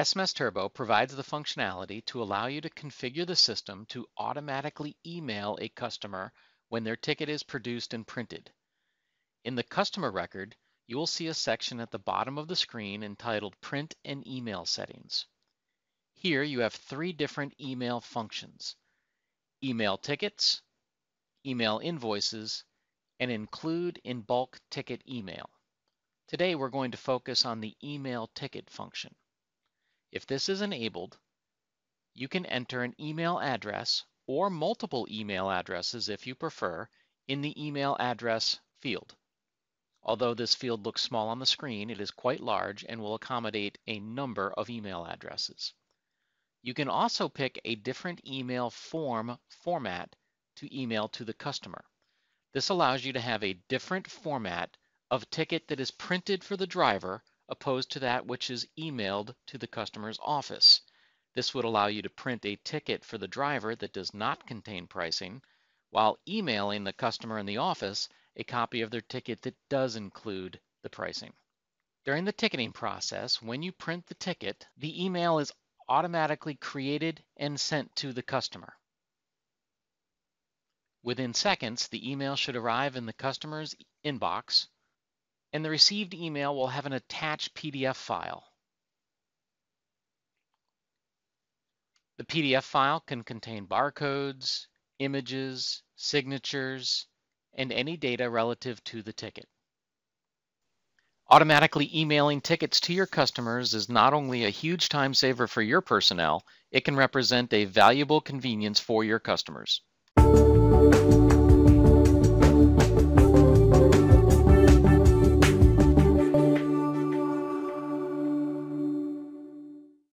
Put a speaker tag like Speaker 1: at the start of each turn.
Speaker 1: SMSTurbo provides the functionality to allow you to configure the system to automatically email a customer when their ticket is produced and printed. In the customer record, you will see a section at the bottom of the screen entitled Print and Email Settings. Here you have three different email functions, email tickets, email invoices, and include in bulk ticket email. Today we're going to focus on the email ticket function. If this is enabled, you can enter an email address or multiple email addresses if you prefer in the email address field. Although this field looks small on the screen, it is quite large and will accommodate a number of email addresses. You can also pick a different email form format to email to the customer. This allows you to have a different format of ticket that is printed for the driver opposed to that which is emailed to the customer's office. This would allow you to print a ticket for the driver that does not contain pricing, while emailing the customer in the office a copy of their ticket that does include the pricing. During the ticketing process, when you print the ticket, the email is automatically created and sent to the customer. Within seconds, the email should arrive in the customer's inbox and the received email will have an attached PDF file. The PDF file can contain barcodes, images, signatures, and any data relative to the ticket. Automatically emailing tickets to your customers is not only a huge time saver for your personnel, it can represent a valuable convenience for your customers.